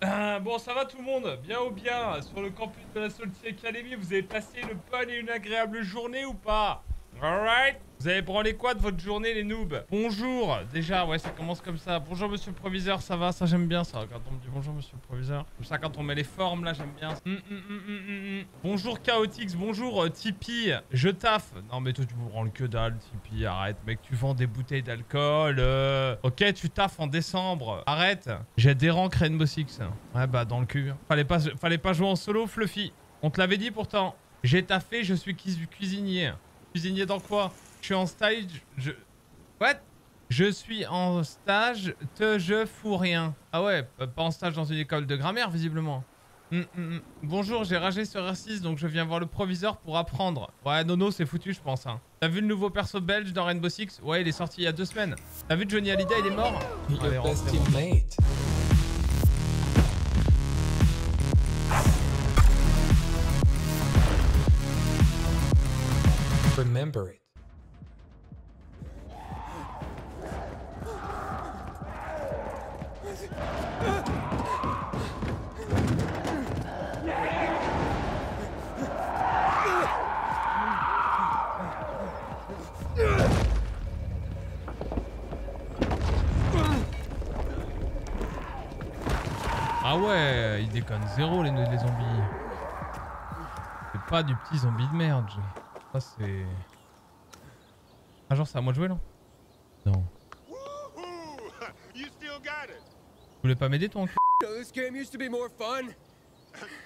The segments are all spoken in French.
Ah, bon, ça va tout le monde? Bien ou bien? Sur le campus de la Salty Academy, vous avez passé une bonne et une agréable journée ou pas? Alright Vous avez branlé quoi de votre journée les noobs? Bonjour Déjà, ouais, ça commence comme ça. Bonjour monsieur le proviseur, ça va? Ça j'aime bien ça, quand on me dit bonjour monsieur le proviseur. Comme ça, quand on met les formes, là, j'aime bien. Hum, hum, hum. Bonjour Chaotix, bonjour euh, Tipeee. Je taffe. Non mais toi, tu me le que dalle, Tipeee, arrête. Mec, tu vends des bouteilles d'alcool. euh. Ok, tu taffes en décembre. Arrête. J'ai des rangs Rainbow Six. Ouais, bah, dans le cul. Fallait pas, fallait pas jouer en solo, Fluffy. On te l'avait dit pourtant. J'ai taffé, je suis cuis- cuisinier. Cuisinier dans quoi Je suis en stage. Je. What Je suis en stage. Te je fous rien. Ah ouais, pas en stage dans une école de grammaire, visiblement. Hum, hum, hum. Bonjour, j'ai ragé sur R6 donc je viens voir le proviseur pour apprendre. Ouais, Nono, c'est foutu, je pense. Hein. T'as vu le nouveau perso belge dans Rainbow Six? Ouais, il est sorti il y a deux semaines. T'as vu Johnny Hallyday, il est mort? Allez, Remember it. Ah ouais, ils déconnent zéro les, les zombies. C'est pas du petit zombie de merde. Ça c'est... Ah genre c'est à moi de jouer là Non. Woohoo! You still got it. Tu voulais pas m'aider toi en cul? This game used to be more fun,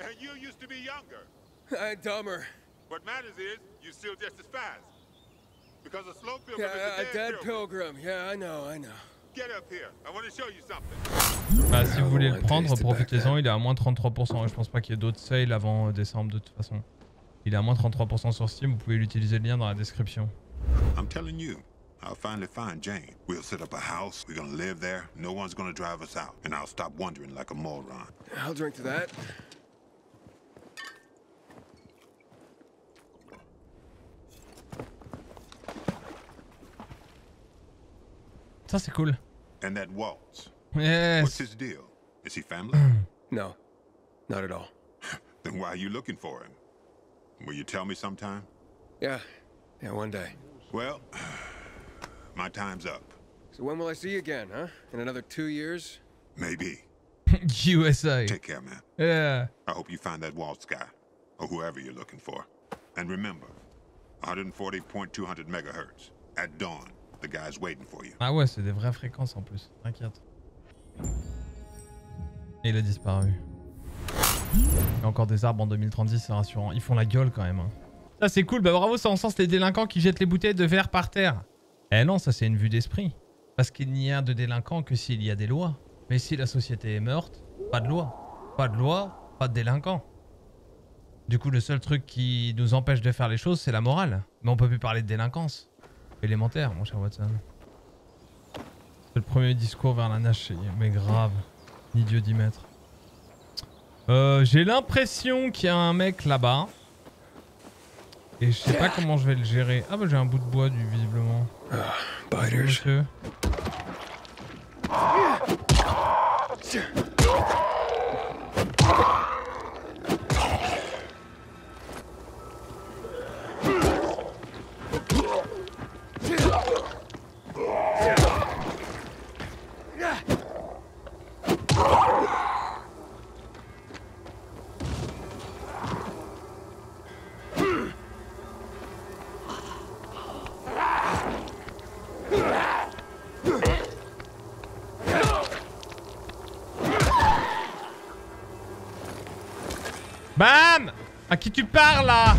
And you used to be younger. and dumber. What matters is you still just as fast. Because a slow pilgrim Yeah, is a a dead, dead pilgrim. pilgrim. Yeah, I know, I know. Get up here. I want to show you something. Bah si vous voulez le prendre, profitez-en, il est à moins 33%. Et je pense pas qu'il y ait d'autres sales avant euh, décembre de toute façon. Il est à moins 33% sur Steam, vous pouvez l'utiliser le lien dans la description. I'm telling you, I'll finally find Jane. We'll set up a house. We're gonna live there. No one's gonna drive us out. And I'll stop wondering like a moron. I'll drink to that. Ça c'est cool. And that Waltz. Yes. What's his deal? Is he family? No, not at all. then why are you looking for him? Will you tell me sometime? Yeah, yeah, one day. Well, my time's up. So when will I see you again, huh? In another two years? Maybe. USA. Take care, man. Yeah. I hope you find that Waltz guy, or whoever you're looking for. And remember, 140.200 megahertz. At dawn, the guy's waiting for you. Ah ouais, c'est des vraies fréquences en plus, t'inquiète. Et il a disparu. Il y a encore des arbres en 2036, c'est rassurant. Ils font la gueule quand même. hein. Ça c'est cool, bah bravo, ça encense les délinquants qui jettent les bouteilles de verre par terre. Eh non, ça c'est une vue d'esprit. Parce qu'il n'y a de délinquants que s'il y a des lois. Mais si la société est morte, pas de loi. Pas de loi, pas de délinquants. Du coup, le seul truc qui nous empêche de faire les choses, c'est la morale. Mais on peut plus parler de délinquance. Élémentaire, mon cher Watson. C'est le premier discours vers la nage, mais grave. Ni Dieu d'y mettre. Euh, J'ai l'impression qu'il y a un mec là-bas. Et je sais pas comment je vais le gérer. Ah bah j'ai un bout de bois du visiblement. Monsieur. À qui tu parles là?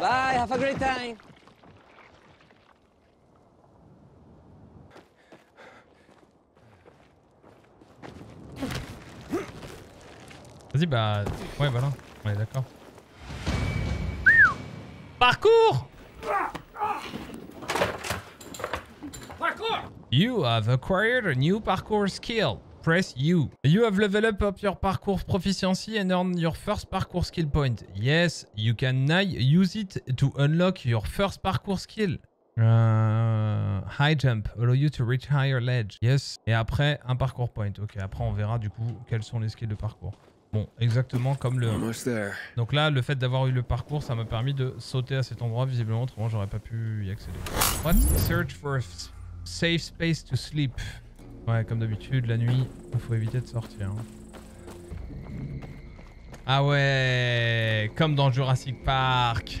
Bye, have a great time. Vas-y bah... Ouais voilà. On est d'accord. Parcours You have acquired a new parkour skill. Press U. You have leveled up your parkour proficiency and earned your first parkour skill point. Yes, you can now use it to unlock your first parkour skill. Euh, high jump, allow you to reach higher ledge. Yes. Et après, un parkour point. Ok, après on verra du coup quels sont les skills de parcours. Bon, exactement comme le... Donc là, le fait d'avoir eu le parcours, ça m'a permis de sauter à cet endroit. Visiblement, autrement, j'aurais pas pu y accéder. What? Search for a safe space to sleep. Ouais, comme d'habitude, la nuit, il faut éviter de sortir. hein. Ah ouais, comme dans Jurassic Park.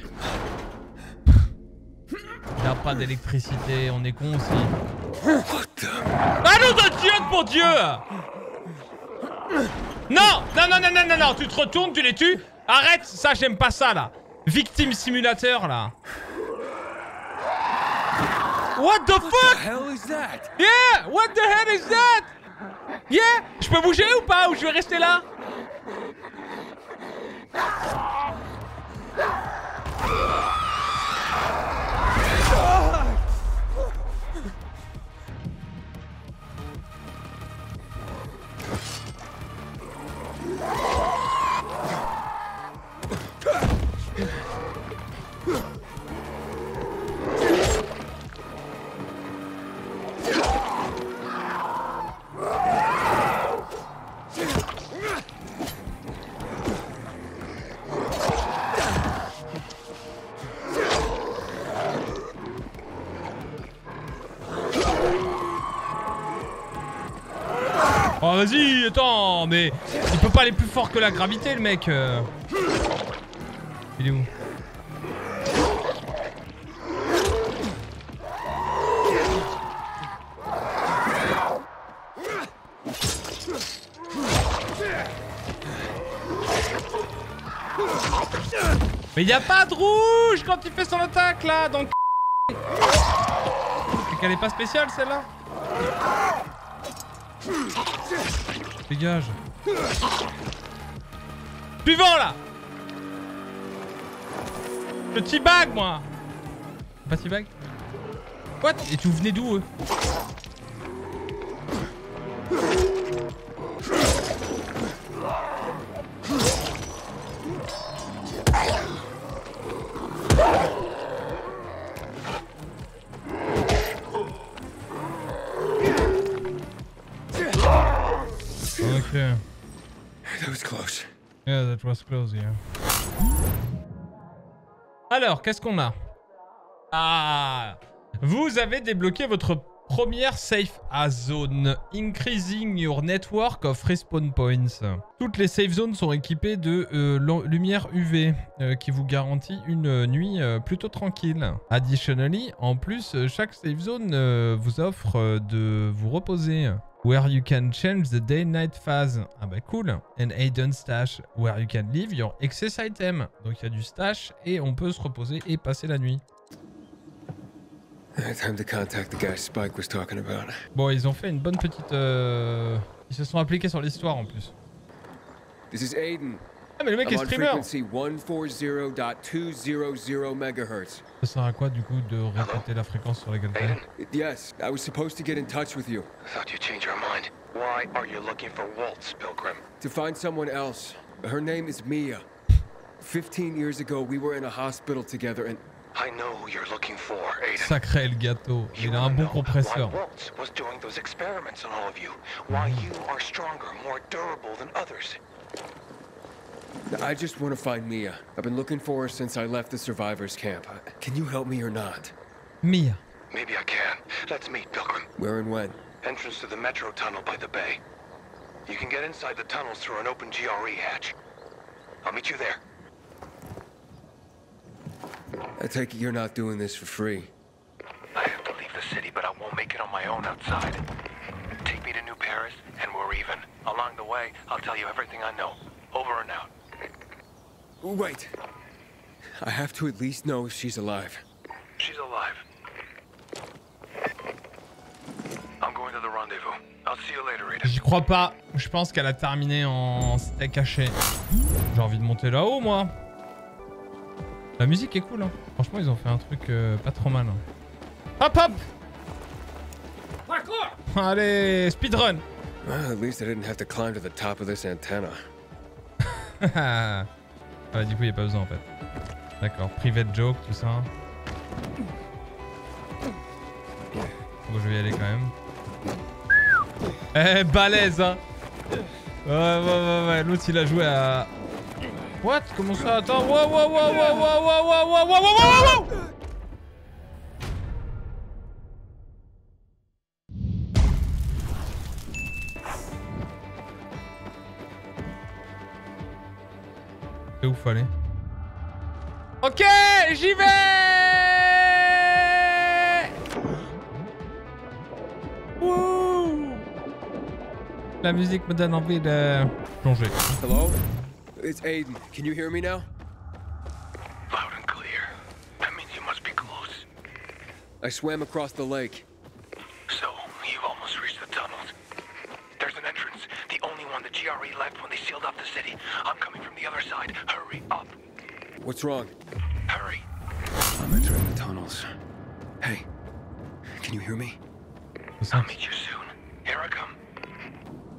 Il n'y a pas d'électricité, on est con aussi. Ah non, de Dieu, mon Dieu non Non, non, non, non, non, non Tu te retournes, tu les tues. Arrête Ça, j'aime pas ça, là. Victime simulateur, là. What the fuck? Yeah What the hell is that? Yeah Je peux bouger ou pas Ou je vais rester là? Vas-y, attends, mais il peut pas aller plus fort que la gravité le mec. Il est où? Mais y a pas de rouge quand il fait son attaque là, donc. C'est qu'elle est pas spéciale celle-là? Dégage. Suivant là Petit bag moi Pas bag What Et tu venais d'où eux Ok. That was close. Yeah, that was close, yeah. Alors, qu'est-ce qu'on a? Ah Vous avez débloqué votre première safe à zone, increasing your network of respawn points. Toutes les safe zones sont équipées de euh, lumière UV euh, qui vous garantit une euh, nuit plutôt tranquille. Additionally, en plus, chaque safe zone vous offre de vous reposer. Where you can change the day-night phase. Ah bah cool. And hidden stash, where you can leave your excess item. Donc il y a du stash et on peut se reposer et passer la nuit. Time to contact the guy Spike was talking about. Bon, ils ont fait une bonne petite... euh, Ils se sont appliqués sur l'histoire en plus. This is Aiden. Ah mais le mec I'm est on streamer frequency 140.200 megahertz. Ça sert à quoi du coup de répéter la fréquence sur laquelle t'es Yes, I was supposed to get in touch with you I Thought you'd change your mind. Why are you looking for Waltz, Pilgrim? to find someone else. Her name is Mia. 15 years ago, we were in a hospital together and I know who you're looking for, Aiden. Sacré El Gato. You Il a un wanna bon compresseur. Why Waltz was doing those experiments on all of you. Why you are stronger, more durable than others. I just want to find Mia. I've been looking for her since I left the survivors camp. Uh, Can you help me or not? Mia. Maybe I can. Let's meet, Pilgrim. Where and when? Entrance to the metro tunnel by the bay. You can get inside the tunnels through an open GRE hatch. I'll meet you there. I take it you're not doing this for free. I have to leave the city, but I won't make it on my own outside. Take me to New Paris, and we're even. Along the way, I'll tell you everything I know. Over and out. Wait. I have to at least know if she's alive. She's alive. I'm going to the rendezvous. I'll see you later, Aiden. J'y crois pas. Je pense qu'elle a terminé en steak haché. J'ai envie de monter là-haut, moi. La musique est cool, hein. Franchement, ils ont fait un truc euh, pas trop mal. hein. Hop, hop Allez, speedrun Well, at least I didn't have to climb to the top of this antenna. ah, du coup, il a pas besoin en fait. D'accord, private joke, tout ça. Bon, je vais y aller quand même. Eh, balèze, hein Ouais, ouais, ouais, ouais, l'autre il a joué à... What Comment ça Attends, wow, wow, wow, wow, wow, wow, wow, wow, wow, wow, wow, wow C'est où faut aller Ok, j'y vais Wouh La musique me donne envie de plonger. Hello? It's Aiden. Can you hear me now? Loud and clear. That means you must be close. I swam across the lake. So, you've almost reached the tunnels. There's an entrance, the only one the GRE left when they sealed off the city. I'm coming from the other side. Hurry up. What's wrong? Hurry. I'm entering the tunnels. Hey, can you hear me? Je I'll sens, meet you soon. Here I come.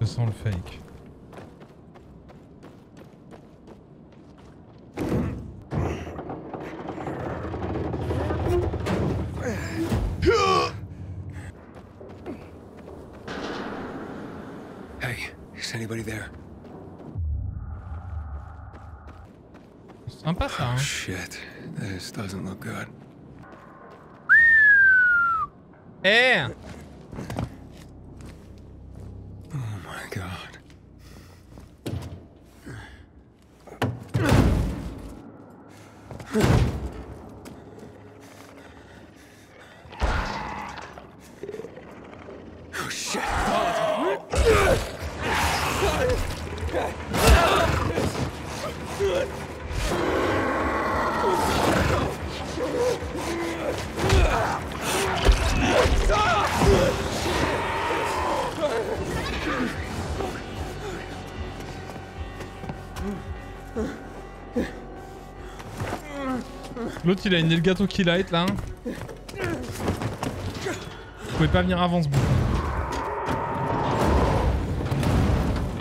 je sens le fake. Hey, is anybody there? Sympa ça, hein Shit, this doesn't look good. Eh L'autre il a une Elgato qui light là. Vous pouvez pas venir avant ce bout.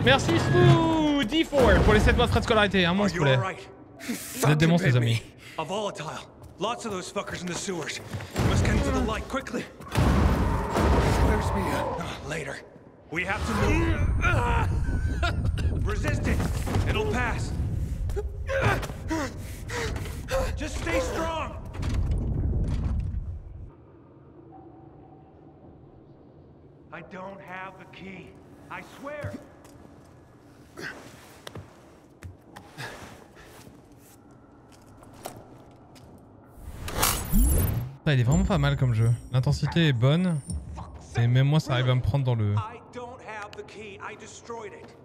Merci Spoo D4 pour les 7 mois de frais de scolarité, un you poulet. alright? Vous êtes des monstres les amis. Lots of those fuckers in the sewers. Must get into the light quickly. Where's Mia? Uh, later. We have to move. Resist it. It'll pass. Just stay strong. I don't have the key. I swear. Putain, il est vraiment pas mal comme jeu. L'intensité est bonne. Et même moi ça arrive à me prendre dans le... I don't have the key. I destroyed it.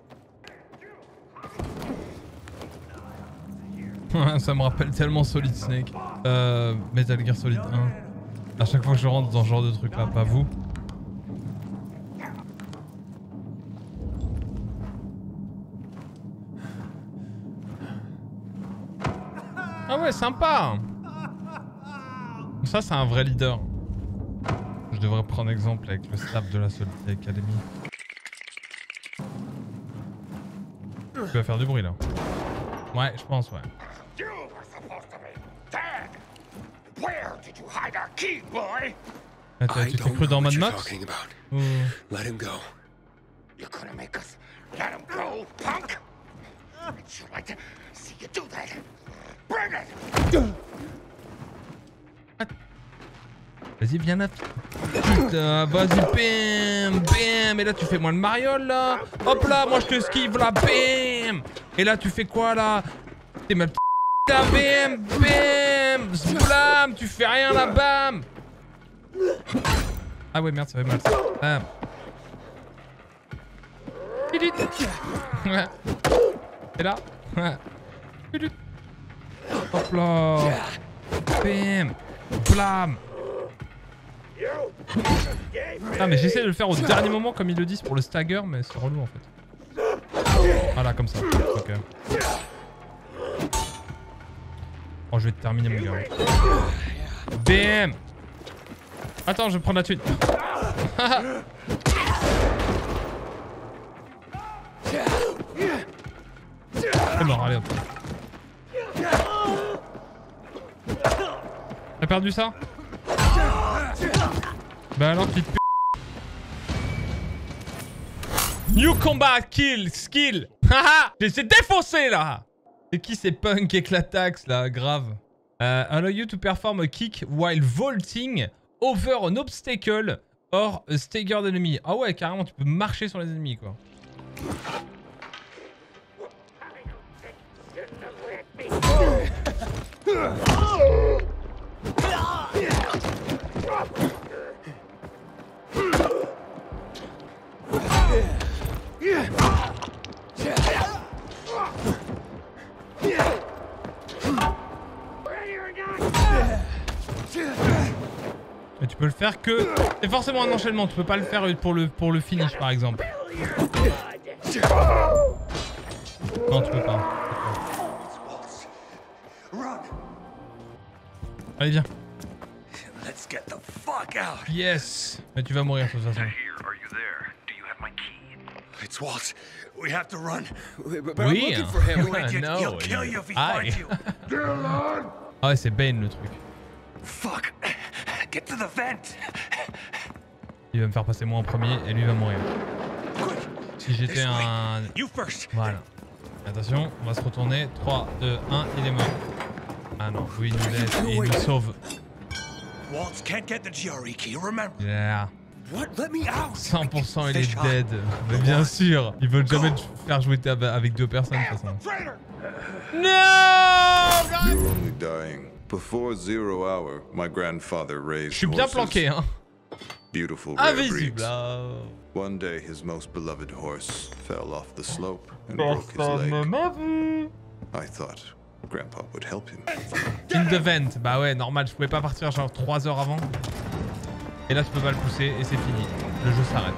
Ça me rappelle tellement Solid Snake. Euh, Metal Gear Solid 1. À chaque fois que je rentre dans ce genre de truc là, pas vous. Ah ouais, sympa Ça c'est un vrai leader. Je devrais prendre exemple avec le staff de la Solid Academy. Tu vas faire du bruit là. Ouais, je pense, ouais. You were supposed to be dead. Where did you hide our key, boy? Ah, tu t'es don't cru know dans what Mad you're Max talking about. Ou- Let him go. You're gonna make us let him go, punk? I'd sure like to see you do that. Bring it! Vas-y, viens là. Putain, vas-y, bam, bam. Et là, tu fais moi le mariole, là. Hop là, moi, je te esquive, là, bam. Et là, tu fais quoi, là? T'es ma petite là, bam, bam. Zblam, tu fais rien, là, bam. Ah ouais, merde, ça fait mal, ça. Bam. Et là? Hop là. Bam. Blam. Ah mais j'essaie de le faire au dernier moment comme ils le disent pour le stagger mais c'est relou en fait. Voilà comme ça. Ok. Oh je vais te terminer mon gars. Bam Attends, je vais prendre la thune. C'est mort, allez hop. T'as perdu ça? Bah alors, petite p... New combat kill, skill Haha Je les ai défoncés là C'est qui ces punks éclatax là, grave? Euh, Allow you to perform a kick while vaulting over an obstacle or a staggered enemy. Ah ouais, carrément, tu peux marcher sur les ennemis quoi. Faire que... C'est forcément un enchaînement, tu peux pas le faire pour le, pour le finish par exemple. Non, tu peux pas. Allez, viens. Let's get the fuck out. Yes Mais tu vas mourir de toute façon. Here, are you there? Do you have my key? It's Walt. We have to run. But, I'm Oui, looking hein. for him. No, He'll kill you if he aïe. finds you. Ah ouais, c'est Bane le truc. Fuck. Get to the vent. Il va me faire passer moi en premier et lui va mourir. Si j'étais un... You first. Voilà. Attention, on va se retourner. 3, 2, 1, il est mort. Ah non, oui, il nous laisse et il nous sauve. Waltz can't get the GRE key, remember? Yeah. What? Let me out! 100% il est dead. Mais bien sûr, ils veulent jamais te faire jouer avec deux personnes de toute façon. Traitor! Non You're only dying. Before zero hour, my grandfather raised Je suis bien horses. planqué, hein. Beautiful rare Invisible. ah. One day, his most beloved horse fell off the slope and broke his leg. I thought Grandpa would help him. In the vent. Bah ouais, normal, je pouvais pas partir genre 3 heures avant. Et là, tu peux pas le pousser et c'est fini. Le jeu s'arrête.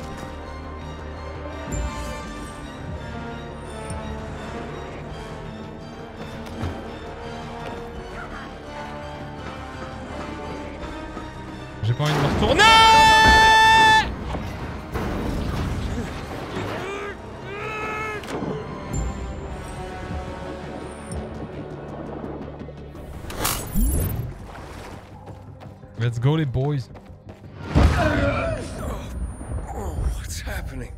J'ai pas envie de me retourner Let's go les boys. What's happening?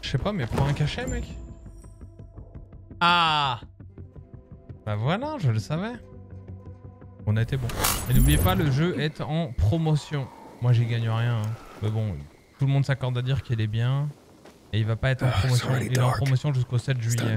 Je sais pas, mais prends un cachet, mec. Ah Bah voilà, je le savais. On a été bon. Et n'oubliez pas, le jeu est en promotion. Moi, j'y gagne rien. hein. Mais bon, tout le monde s'accorde à dire qu'il est bien. Et il va pas être en Ah, promotion. Il est en promotion jusqu'au 7 It's time juillet.